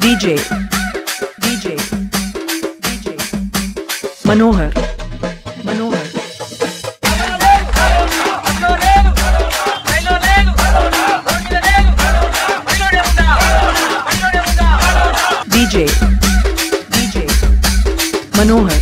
DJ DJ DJ Manohar Manohar DJ DJ Manohar